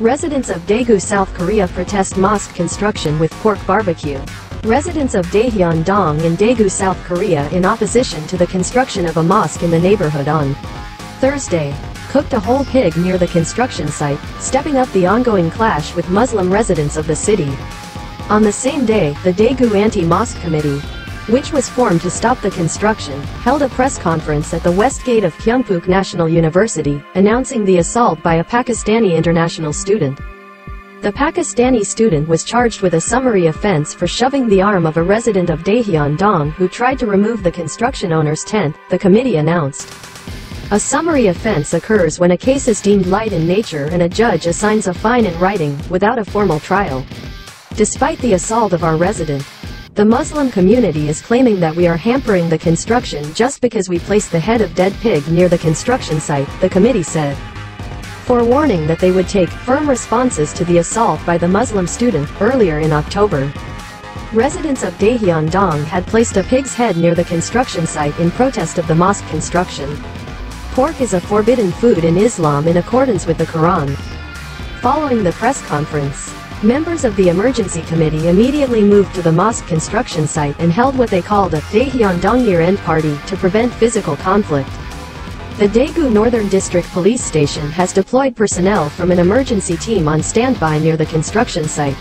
Residents of Daegu, South Korea protest mosque construction with pork barbecue. Residents of Daehyeon-dong in Daegu, South Korea in opposition to the construction of a mosque in the neighborhood on Thursday, cooked a whole pig near the construction site, stepping up the ongoing clash with Muslim residents of the city. On the same day, the Daegu Anti-Mosque Committee, which was formed to stop the construction, held a press conference at the west gate of Kyungpook National University, announcing the assault by a Pakistani international student. The Pakistani student was charged with a summary offense for shoving the arm of a resident of Daehyeon-dong who tried to remove the construction owner's tent, the committee announced. A summary offense occurs when a case is deemed light in nature and a judge assigns a fine in writing, without a formal trial. Despite the assault of our resident, the Muslim community is claiming that we are hampering the construction just because we placed the head of dead pig near the construction site, the committee said. Forewarning that they would take firm responses to the assault by the Muslim student earlier in October. Residents of Daehyeon-dong had placed a pig's head near the construction site in protest of the mosque construction. Pork is a forbidden food in Islam in accordance with the Quran. Following the press conference, Members of the emergency committee immediately moved to the mosque construction site and held what they called a Daehyeon Year-End Party to prevent physical conflict. The Daegu Northern District Police Station has deployed personnel from an emergency team on standby near the construction site.